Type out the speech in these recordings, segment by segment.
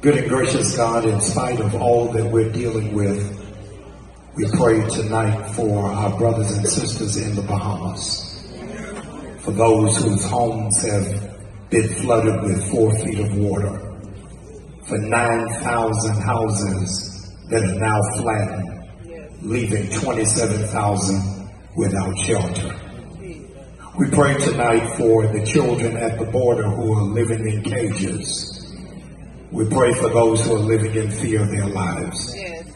Good and gracious God, in spite of all that we're dealing with, we pray tonight for our brothers and sisters in the Bahamas, for those whose homes have been flooded with four feet of water, for 9,000 houses that are now flattened, leaving 27,000 without shelter. We pray tonight for the children at the border who are living in cages we pray for those who are living in fear of their lives. Yes.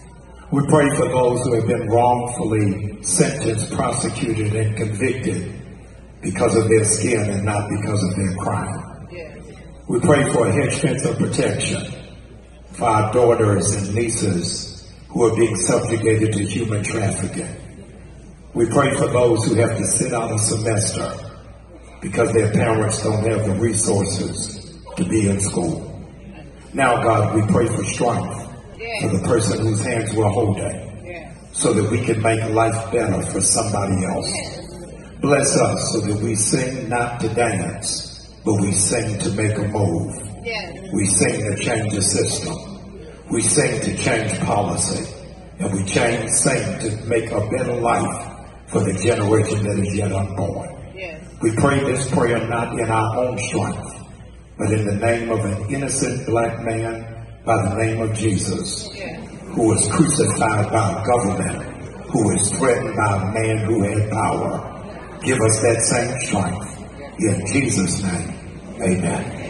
We pray for those who have been wrongfully sentenced, prosecuted, and convicted because of their skin and not because of their crime. Yes. We pray for a hedge fence of protection for our daughters and nieces who are being subjugated to human trafficking. We pray for those who have to sit out a semester because their parents don't have the resources to be in school. Now, God, we pray for strength for the person whose hands we're holding so that we can make life better for somebody else. Bless us so that we sing not to dance, but we sing to make a move. We sing to change the system. We sing to change policy. And we change, sing to make a better life for the generation that is yet unborn. We pray this prayer not in our own strength, but in the name of an innocent black man by the name of Jesus, who was crucified by a government, who was threatened by a man who had power. Give us that same strength. In Jesus' name, amen.